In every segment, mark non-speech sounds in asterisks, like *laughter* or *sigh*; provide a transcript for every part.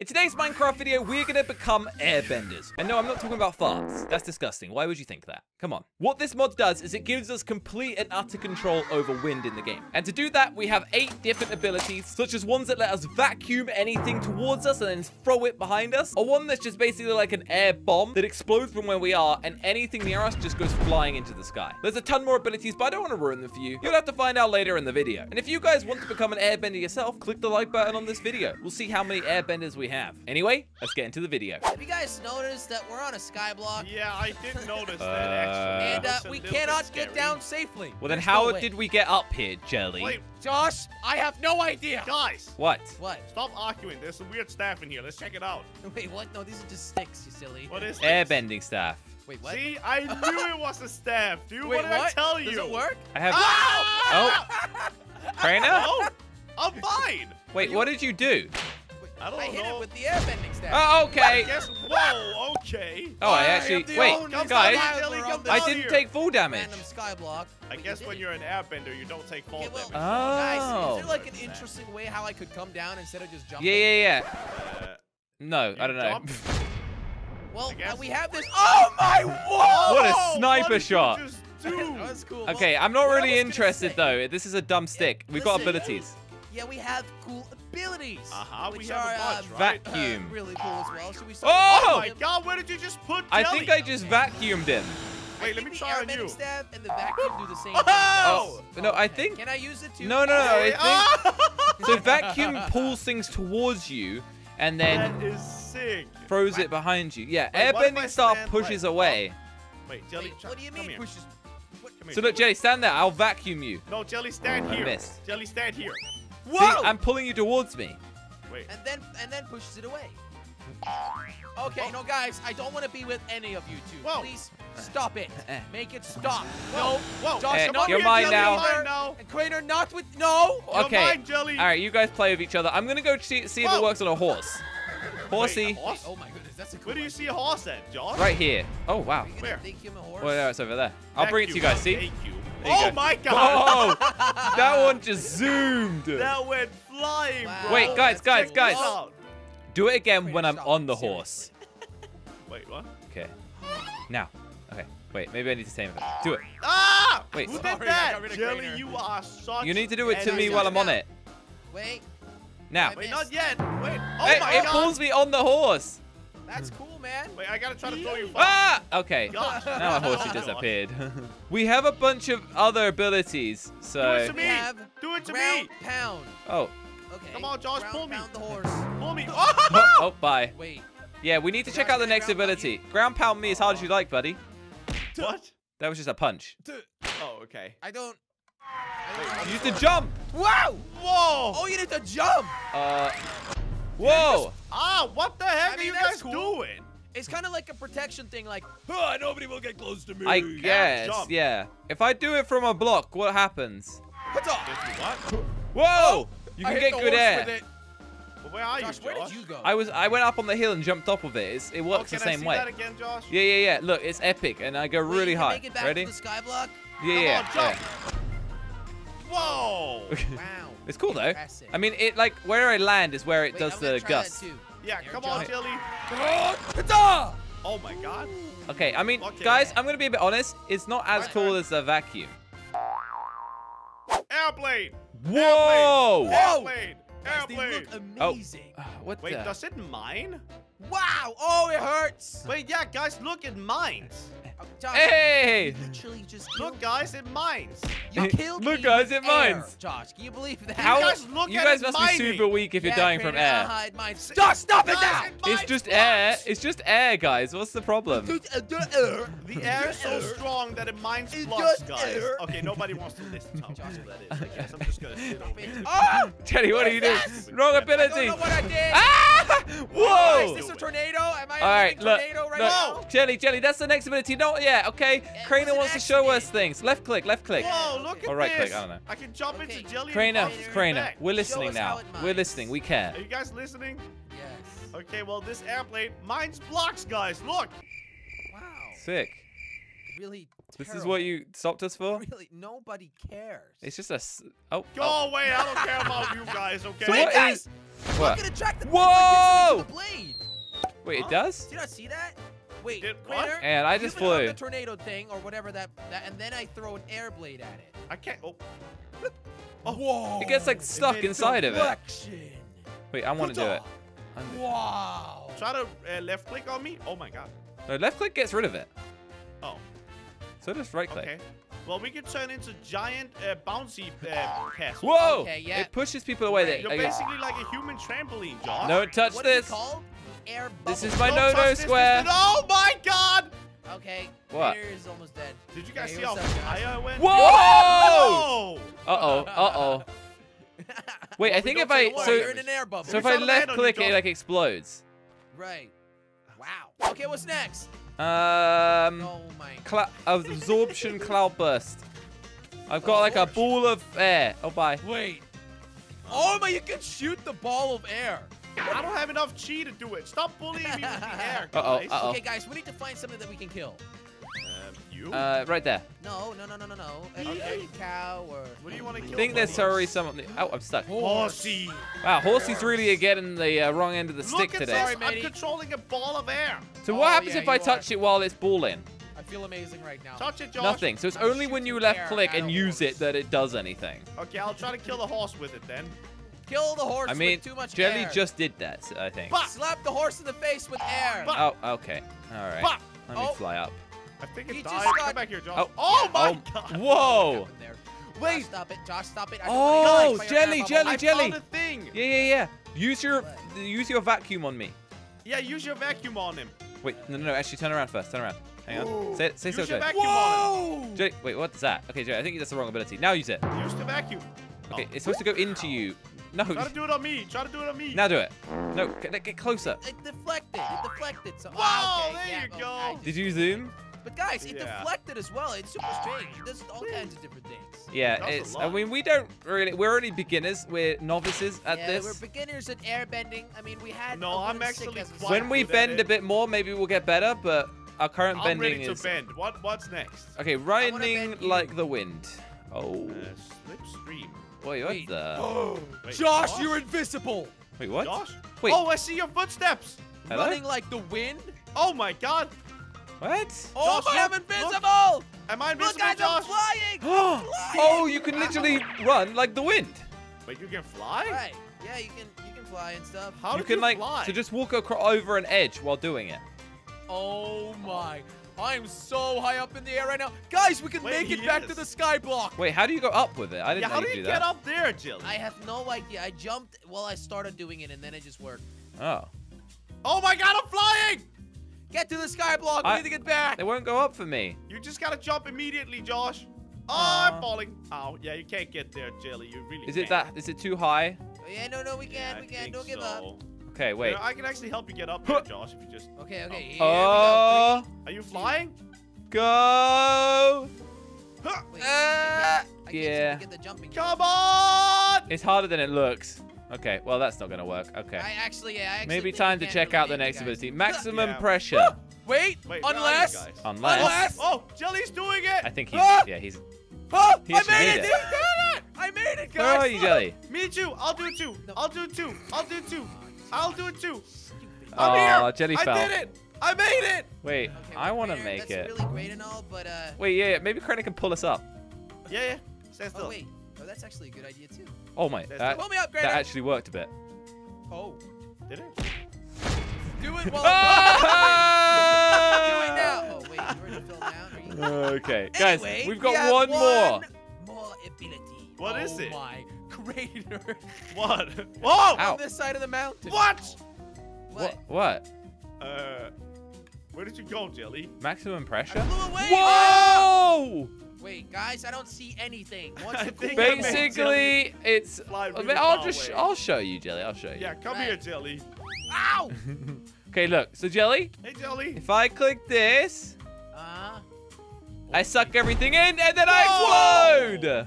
In today's Minecraft video, we're gonna become airbenders. And no, I'm not talking about farts. That's disgusting. Why would you think that? Come on. What this mod does is it gives us complete and utter control over wind in the game. And to do that, we have eight different abilities, such as ones that let us vacuum anything towards us and then throw it behind us, or one that's just basically like an air bomb that explodes from where we are and anything near us just goes flying into the sky. There's a ton more abilities, but I don't want to ruin them for you. You'll have to find out later in the video. And if you guys want to become an airbender yourself, click the like button on this video. We'll see how many airbenders we have. Anyway, let's get into the video. Have you guys noticed that we're on a skyblock? Yeah, I did notice Uh, that actually. And uh, we cannot get down safely. Well, then There's how no did we get up here, Jelly? Wait, Josh, I have no idea. guys, What? What? stop arguing. There's some weird staff in here. Let's check it out. *laughs* Wait, what? No, these are just sticks, you silly. What is this? Airbending staff. Wait, what? See, I *laughs* knew it was a staff, dude. Wait, what did I tell you? Does it work? I have. Ah! Oh, *laughs* Crainer? Oh, I'm fine. Wait, what did you do? Wait, I don't I hit know. it with the airbending staff. Oh, okay. Guess. Whoa. Okay. Oh, I I actually. am Wait, guys, survivor Jelly, come on this I didn't here. take full damage. random skyblock. I Wait, guess you when you're an airbender, you don't take full Okay, well, damage. Guys, Oh. is there like an interesting way how I could come down instead of just jumping? Yeah, yeah, yeah. Uh, No, I don't know. *laughs* Well, I uh, we have this. Oh my! Whoa! What a sniper what shot. just do? *laughs* That's cool. Okay, Well, I'm not what really interested say- though. This is a dumb stick. We've got listen. abilities. Yeah, we have cool abilities. Uh-huh, we which have a bunch, uh, right? Vacuum. Uh, really cool as well. Should we start? Oh! Oh my god, where did you just put I jelly? think I just vacuumed him. Wait, let me try on you. Staff and the vacuum do the same thing. Oh! Oh, no, I think. Can I use it too? No, no, no. I think. So *laughs* vacuum pulls things towards you and then That is sick. throws it behind you. Yeah, Wait, what if I airbending staff pushes like- away. Wait, jelly. Wait, what do you come mean here. pushes? What? Come here, So look, Jelly, stand there. I'll vacuum you. No, jelly, stand I here. missed. Jelly, stand here. See, I'm pulling you towards me. Wait. And then and then pushes it away. Okay, no, guys, I don't want to be with any of you two. Whoa. Please stop it. *laughs* Eh. Make it stop. Whoa, No, whoa. Josh, Eh, I'm not you're mine Jelly now. either. Mine now. And Crainer, not with. No. You're Okay. mine, jelly. All right, you guys play with each other. I'm gonna go see, see if it works on a horse. Horsey, Wait, a horse? Oh my goodness, that's a cool Where do you one. see a horse at, Josh? right here. Oh wow. Are you gonna Where? vacuum a horse? Well, no, it's over there. I'll bring it to you guys. See? Thank you. There you Oh go. my *laughs* god. Oh, that one just zoomed. That went flying, Wow. bro. Wait, guys, guys, cool. guys. Do it again Crainer, when I'm stop. on the Seriously. horse. *laughs* Wait, what? Okay. Now. Okay. Wait, maybe I need to tame it. Do it. Ah! Wait. Who did I that? got rid of Jelly, you are such You need to do it to me while I'm on it. Wait, Now. Wait, not yet. Wait. Oh Hey, my it god. pulls me on the horse. That's cool, man. Wait, I gotta try to throw you. far. Ah! Okay. Gosh. *laughs* Now my horsey Gosh. disappeared. *laughs* *laughs* we have a bunch of other abilities, Do it so. to me. Do it to ground me. pound. Oh. Okay. Come on, Josh, ground pull me. Pound the horse. Pull me. Oh, Oh! oh, bye. Wait. Yeah, we need to Did check out the next ground pound ability. Ground pound me as hard as you like, buddy. What? That was just a punch. Oh, okay. I don't. I don't know how You to used to jump. Wow! Whoa! Oh, you need to jump. Uh. Whoa. Ah, what the heck I are mean, you that's guys cool. doing? It's kind of like a protection thing, like, oh, nobody will get close to me. I guess, jump. yeah. If I do it from a block, what happens? What's up? What? Whoa! You can hit get good horse air. it. Well, where are Josh, you, where Josh? did you go? I was I went up on the hill and jumped off of it. It's, it Oh, works can the I same see way. that again, Josh? Yeah, yeah, yeah. Look, it's epic, and I go Wait, really high. Make it back Ready? To the sky block. Yeah, Come yeah, on, jump. yeah. Whoa! *laughs* Wow. It's cool though. Impressive. I mean, it like where I land is where it Wait, does I'm the try gust. Yeah, Air come jump. on, Jelly. Ta-da! Oh my god. Okay, I mean, Okay. guys, I'm gonna be a bit honest. It's not as Right. cool as the vacuum. Airplane! Whoa! Whoa! Airplane! Guys, they Airplane! look Oh. amazing. Uh, what Wait, the? does it mine? Wow! Oh, it hurts. *laughs* Wait, yeah, guys, look, it mines. Oh, Josh, Hey! Literally just killed Look, guys, it mines. You killed Look, guys, it mines. Josh, can you believe that? How? guys look you guys it must mining. be super weak if you're dying from air. uh-huh, it mines. Josh, stop it Guys, now! it It's just blocks. air. It's just air, guys. What's the problem? The air is so strong that it mines It's blocks, just guys. air. Okay, nobody wants to listen to *laughs* how cool that is. I guess I'm *laughs* just gonna sit over here. Oh! Teddy, what are you doing? Wrong I don't I ability. don't know what I did. Ah! Is this a tornado? Am I All right, a look, tornado right look. now? Jelly, Jelly, that's the next ability. No, yeah, okay. It Crainer was wants to show us things. Left click, left click. Whoa, look at Or right this. click, I don't know. I can jump Okay. into jelly. Crainer, and Crainer, we're listening now. We're listening. We care. Are you guys listening? Yes. Okay, well, this airplane mines blocks, guys. Look. Wow. Sick. Really This is what you stopped us for? Really, nobody cares. It's just a. s- Oh. Go oh. away. I don't care about you guys, okay? So Wait, what guys! is- What? Look at attract the Whoa! Wait, Huh? it does? Did you not see that? Wait, Did what? Crainer, And I just flew. the tornado thing or whatever that, that, and then I throw an air blade at it. I can't. Oh. *laughs* Whoa! It gets like stuck made it inside of it. Wait, I want to do it. I'm- Wow. Try to uh, left click on me. Oh my god. No, left click gets rid of it. Oh. So just right click. Okay. Well, we can turn into giant uh, bouncy uh, castle. Whoa! Okay, yeah. It pushes people away. That, You're okay. basically like a human trampoline, Josh. Don't touch What is this. it called? Air This is my no-no touch this, square. Oh my god! Okay. What? Crainer is almost dead. Did you guys Hey, see how what's up, Josh? high I went? Whoa! Whoa! Uh-oh, uh-oh. *laughs* Wait, I think if I... So, you're in an air bubble. so if I saw the land left on you, click, it like explodes. Right. Wow. Okay, what's next? Um... Oh my. Cla absorption *laughs* cloud burst. I've got like a ball of air. Oh, bye. Wait. Oh my! You can shoot the ball of air. I don't have enough chi to do it. Stop bullying me with the air, *laughs* Uh-oh, uh-oh. Okay, guys, we need to find something that we can kill. You? Uh, right there. No, no, no, no, no, no. A, Okay. a cow or. what do you want to I think there's buddy? already something... Oh, I'm stuck. Horsey. Wow, Horsey's really getting the uh, wrong end of the stick Look at today. this. Sorry, I'm controlling a ball of air. So what Oh, happens yeah, if I touch are. it while it's balling? I feel amazing right now. Touch it, Josh. Nothing. So it's I'm only when you left click and use horse. it that it does anything. Okay, I'll try to kill the horse with it then. Kill the horse I mean, with too much Jelly air. just did that, I think. Bah! Slap the horse in the face with air. Bah! Oh, okay. All right. Bah! Let me Oh. fly up. I think it He died. just Come back here, Josh. Oh. Oh, my Oh, god. Whoa! Wait. Josh, stop it. Josh, stop it. I don't Oh, wanna get hit by jelly, air jelly, bubble. I jelly. found a thing. Yeah, yeah, yeah. Use your What? use your vacuum on me. Yeah, use your vacuum on him. Wait, no, no, no. Actually, turn around first. Turn around. Hang on. Whoa. Say, say Use so, your Jelly. vacuum on Whoa! Jelly. Wait, what's that? Okay, Jelly. I think that's the wrong ability. Now use it. Use the vacuum. Okay, Oh. it's supposed to go into you. No. Try to do it on me. Try to do it on me. Now do it. No, get, get closer. It deflected. It deflected. So, Whoa, ah, okay, there yeah, you oh, go. Did you zoom? But guys, it Yeah. deflected as well. It's super strange. It does all kinds of different things. Yeah, That's it's. I mean, we don't really. We're only beginners. We're novices at yeah, this. we're beginners at airbending. I mean, we had. No, a I'm lunatic actually quite when we bend it. a bit more, maybe we'll get better. But our current I'm bending ready to is bend. What? What's next? okay. wanna Running like the wind. Oh, Uh, slipstream. wait, what Wait. the? Oh, *gasps* Wait, Josh, *gasps* Josh? you're invisible. Wait, what? Josh? Wait. Oh, I see your footsteps. Hello? Running like the wind. Oh my god. What? Oh, Josh, I'm look, look. Am I Look, invisible, guys, I'm flying. *gasps* I'm flying. oh, you can literally run like the wind. But you can fly? Right. Yeah, you can you can fly and stuff. How you did can you like fly? so just walk acro- over an edge while doing it. Oh my. I'm so high up in the air right now. Guys, we can Wait, make it back is. to the sky block. Wait, how do you go up with it? I didn't yeah, know how you do could you do get that. up there, Jill? I have no idea. I jumped while I started doing it, and then it just worked. Oh, Oh my god, I'm flying! Get to the sky block. We need to get back. it won't go up for me. You just gotta jump immediately, Josh. Oh, Aw. I'm falling. Oh, yeah, you can't get there, Jelly. You really Is it can't. that? Is it too high? Oh, Yeah, no, no, we can. I we can. think Don't give up. Okay, wait. You know, I can actually help you get up there, Josh, if you just... Okay, okay. Here Oh, Are you flying? go! Huh. Wait, Uh, I yeah. can't seem to get the jumping. Come on! It's harder than it looks. Okay, well that's not gonna work. Okay. I actually, yeah, I actually Maybe time to check out the next guys. ability. Maximum *laughs* Yeah. pressure. Wait, Wait, where are you unless. Unless. Unless- Oh, Jelly's doing it! I think he's. Ah! Yeah, he's. oh, He I made made it! it. dude, did it! I made it, guys. Where guys. are you, Jelly? Me too. I'll do it too. No. I'll do it too. I'll do it too. I'll do it too. Stupid. I'm Aw, here. Jelly I fell. did it. I made it. Wait, Okay, I want to Crainer, make that's it. really great and all, but uh. Wait, yeah, maybe Crainer can pull us up. Yeah, yeah. Stand still. Oh wait, oh that's actually a good idea too. Oh my, There's that, Pull me up, that actually worked a bit. Oh, Did it? do it while. *laughs* I'm Do it now. *laughs* Oh wait, you already fell down. Are you? Okay, guys, Anyway, we've we got have one more. More ability. What oh is it? my crater. *laughs* What? Whoa! Ow. On this side of the mountain. What? What? What? Uh, where did you go, Jelly? Maximum I pressure? flew away. Whoa! Wait, guys, I don't see anything. What's the cool Basically, it's. Fly I really mean, I'll far just. away. I'll show you, Jelly. I'll show you. Yeah, come Right. here, Jelly. Ow! *laughs* Okay, look. So, Jelly, Hey, Jelly. if I click this, Uh, I suck everything in, and then Whoa! I explode.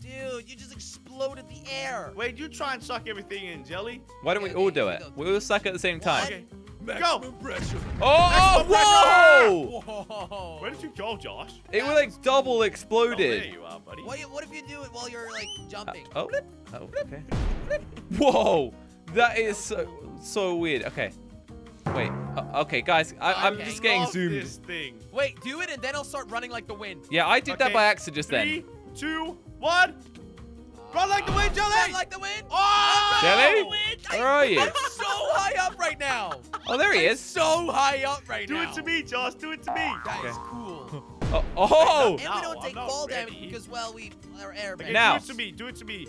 dude, you just exploded the air. Wait, you try and suck everything in, Jelly. Why don't we Okay, all okay, do it? we We all suck at the same time. Okay. Maximum pressure. Oh, Maximum whoa! Whoa. Where did you go, Josh? It was like double Oh, there you are, buddy. What, what if you do it while you're like jumping? Oh, oh, okay. Whoa, that is so so weird. Okay, Wait. Uh, okay, guys. I, I'm Okay. just getting Love zoomed. This thing. Wait, do it, and then I'll start running like the wind. Yeah, I did that by accident just Three, then. two, one. Run like the wind, Jelly! Run like the wind. Oh! Jelly? The wind. Where are *laughs* you? I'm so high up right now. Oh, there he I'm is. so high up right Do now. Do it to me, Josh. Do it to me. That is Okay. cool. *laughs* Oh, oh! And we don't I'm take not fall damage because, well, we are airbending. Okay, Now. do it to me. Do it to me.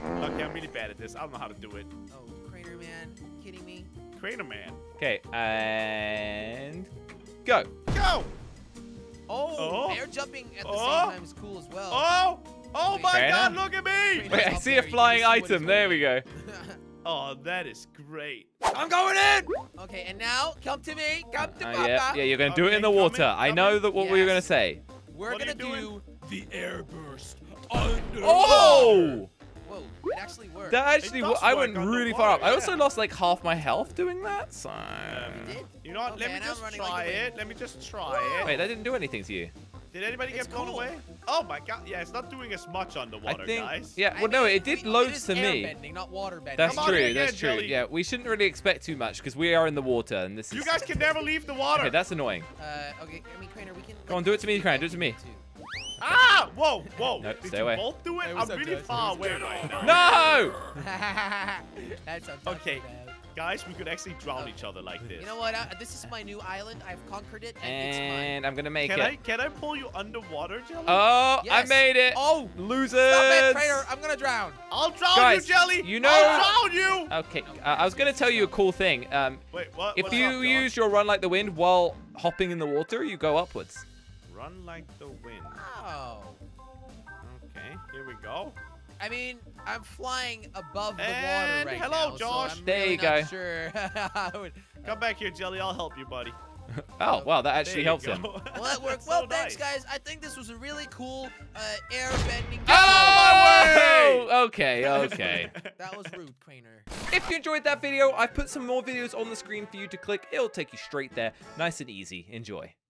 Okay, I'm really bad at this. I don't know how to do it. Oh, Crainer Man, kidding me? Crainer Man. Okay, and go. Go! Oh, Oh. air jumping at the Oh. same time is cool as well. Oh! Oh my Fair god, enough. look at me! Wait, I see a flying see what he's item. There we go. *laughs* Oh, that is great. I'm going in. Okay, and now come to me. Come to Uh, Papa. yeah, yeah, you're gonna do it in the coming, water. I know that what we were gonna say. We're What gonna do the air burst under. Oh! Whoa, it actually worked. That actually, I went really far up. I also lost like half my health doing that. So. You did? You know what? Okay, Let me just running like try it. Let me just try it. Wait, that didn't do anything to you. Did anybody It's get blown cool. away? Oh my god. Yeah, it's not doing as much underwater, I think. guys. Yeah. I Well, no, mean, it did we- loads it is to me. airbending, not water bending. That's Come true. again, that's true. Jelly. Yeah, we shouldn't really expect too much because we are in the water and this is. You guys can never leave the water. Okay, that's annoying. Uh, okay, I mean, Crainer, we can. Go on, do it to me, Crainer, do it to me. Ah! Whoa, whoa. No, Did stay you away. both do it? Hey, I'm up, really Josh? far away right now. No! *laughs* That's Okay. bad. Guys, we could actually drown each other like this. You know what? I, this is my new island. I've conquered it, and, it's mine. And I'm gonna make can it. I can I pull you underwater, Jelly? Oh, I made it. Oh, Losers. stop it, Crainer! I'm gonna drown. I'll drown Guys, you, Jelly. you know- I'll drown you. Okay, uh, I was gonna tell you a cool thing. Um, Wait, what? if what's you up, use your run like the wind while hopping in the water, you go upwards. run like the wind. Oh. Okay, here we go. I mean, I'm flying above the And water right now. hello, now, Josh. So I'm There really you not go. Sure. *laughs* Would- Come back here, Jelly. I'll help you, buddy. *laughs* Oh, wow, that actually you helps go. him. well, *laughs* that worked. So well, thanks, nice. guys. I think this was a really cool uh, air bending. Oh, okay, okay. That was rude, Crainer. If you enjoyed that video, I've put some more videos on the screen for you to click. It'll take you straight there. Nice and easy. Enjoy.